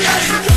Yeah.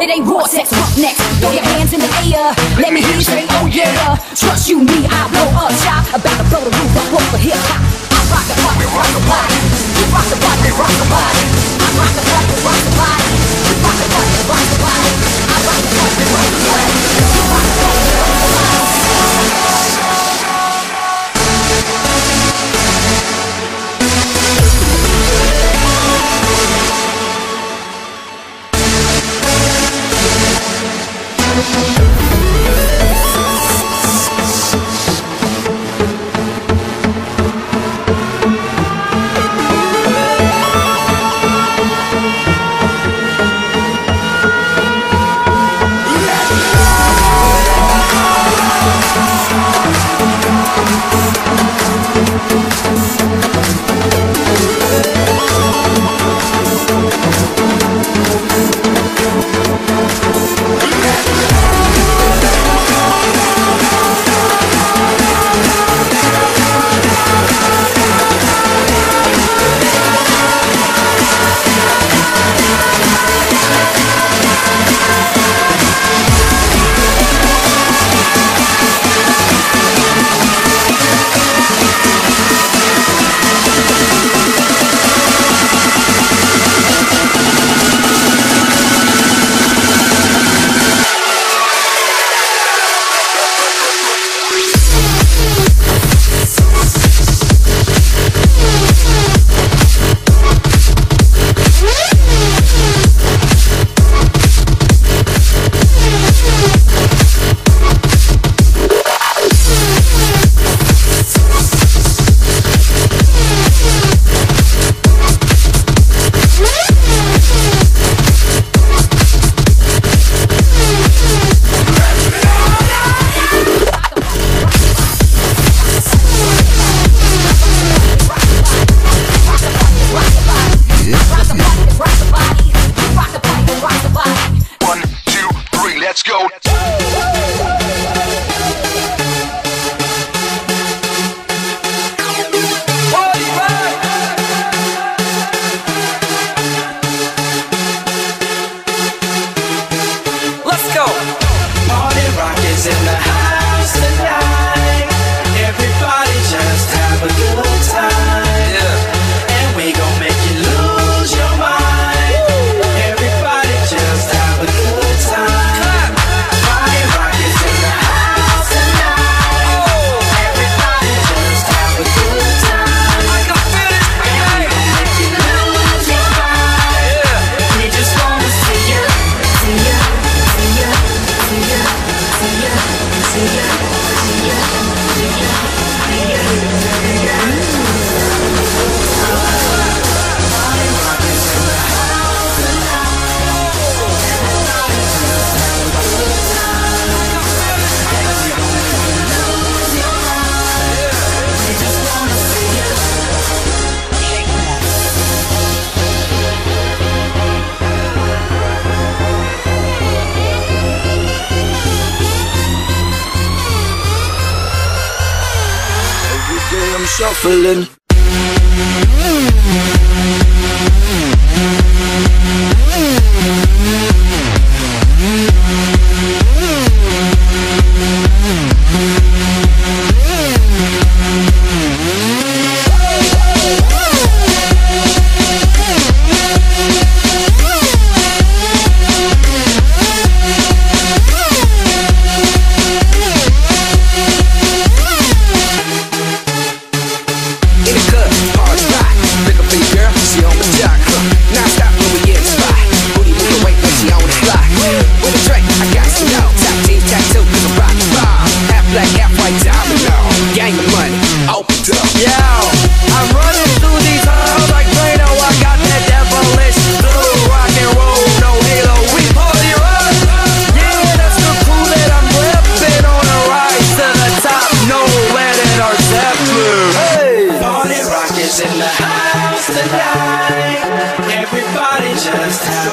It ain't raw sex, rough next. Throw your hands in the air. Let me hear you say, oh yeah. Trust you, me, I blow up, child. shuffling.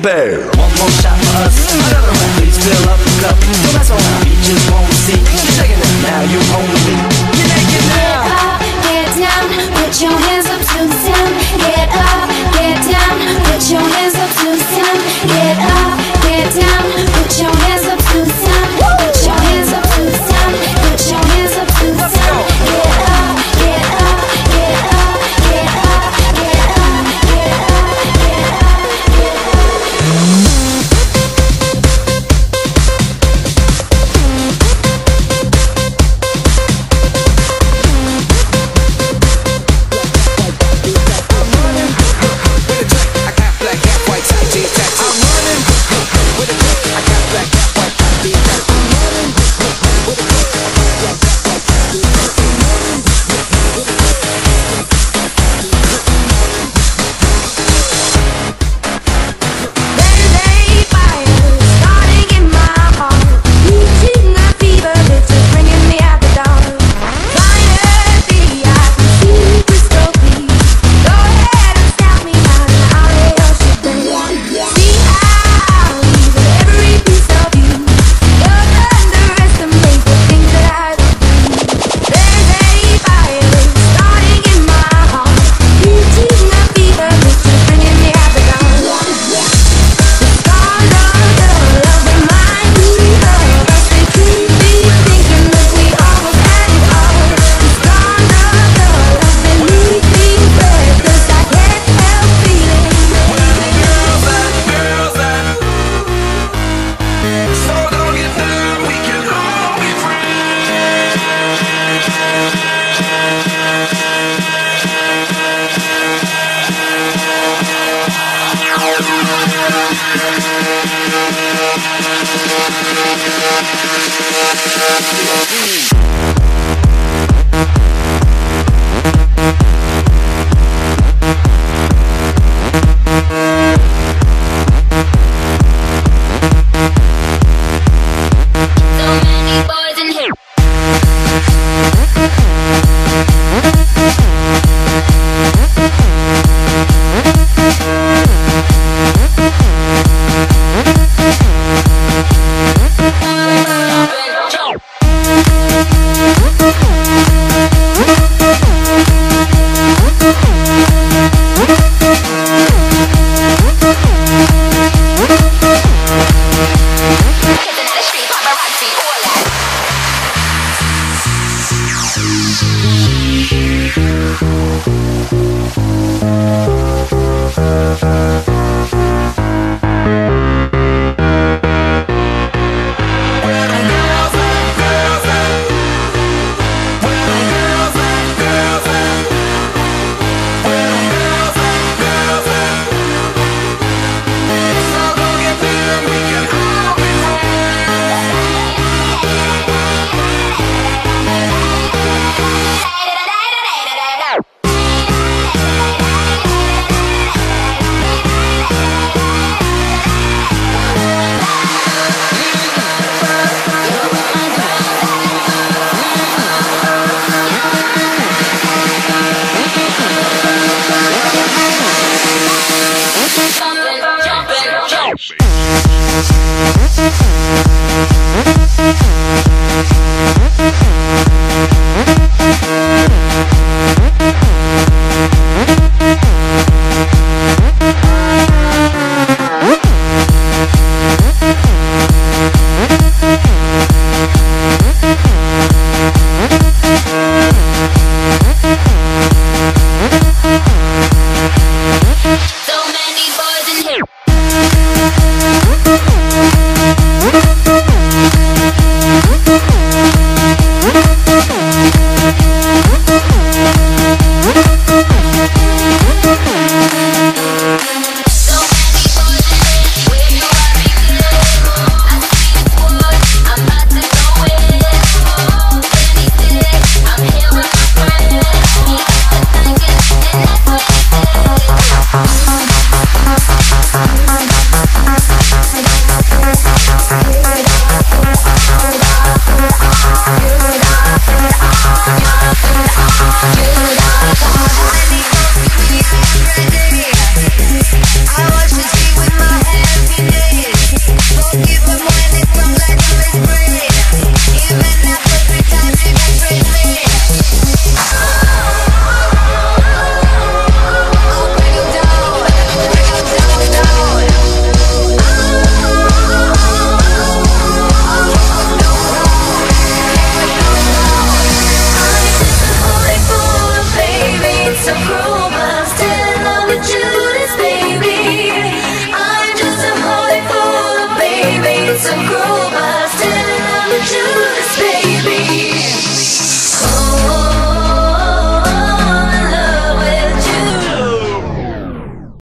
Bear.